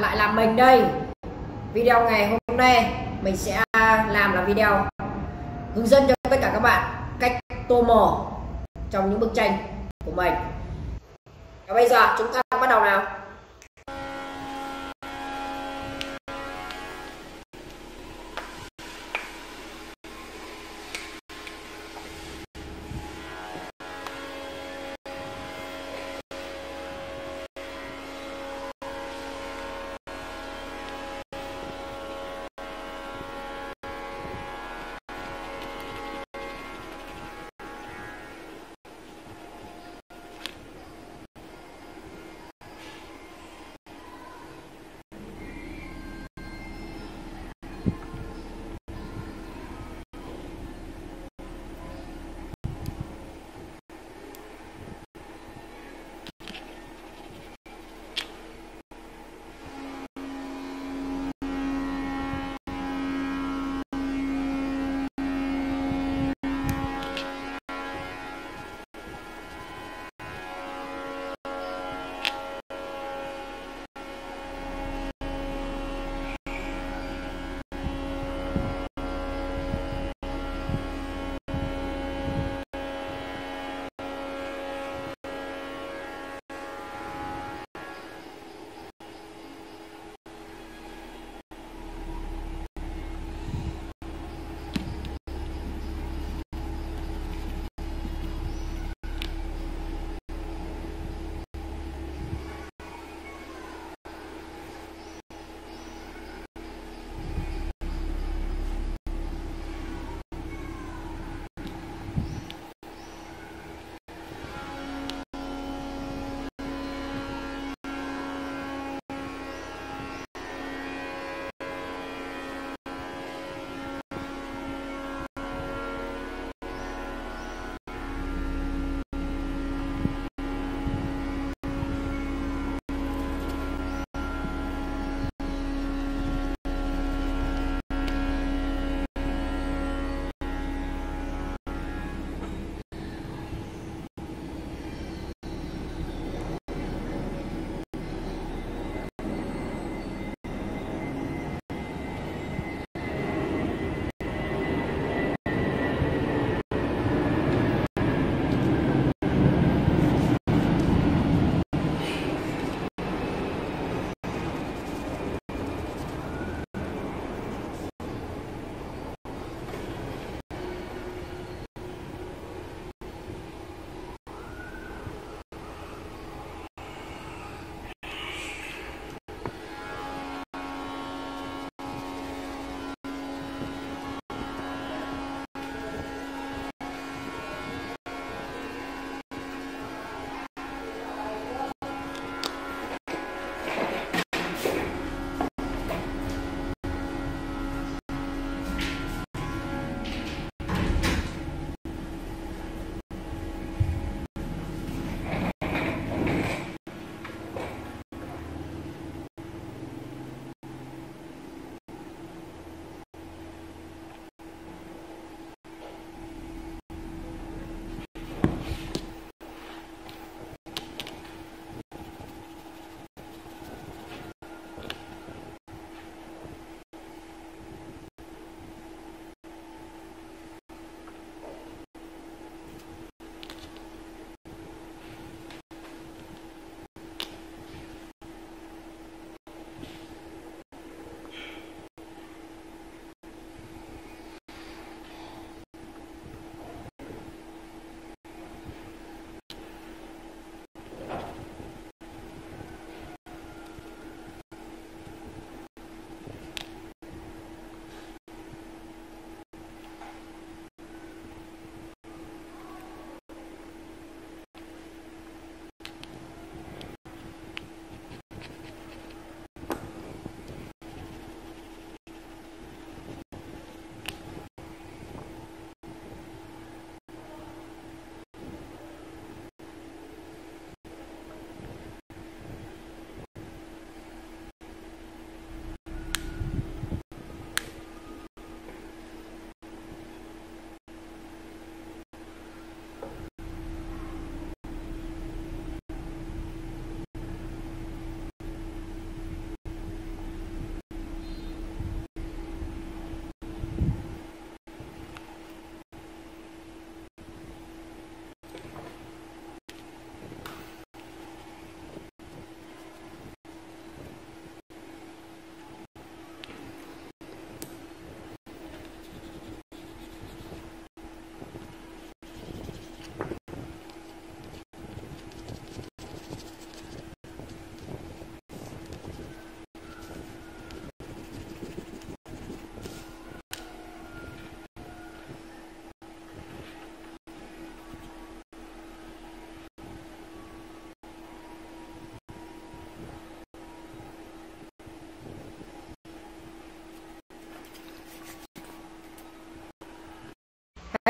lại là mình đây. Video ngày hôm nay mình sẽ làm là video hướng dẫn cho tất cả các bạn cách tô màu trong những bức tranh của mình. Và bây giờ chúng ta bắt đầu nào?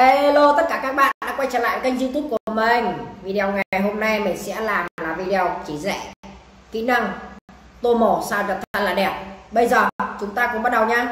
Hello tất cả các bạn đã quay trở lại kênh youtube của mình. Video ngày hôm nay mình sẽ làm là video chỉ dạy kỹ năng tô màu sao cho thật là đẹp. Bây giờ chúng ta cùng bắt đầu nhé